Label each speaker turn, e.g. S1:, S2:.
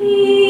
S1: E...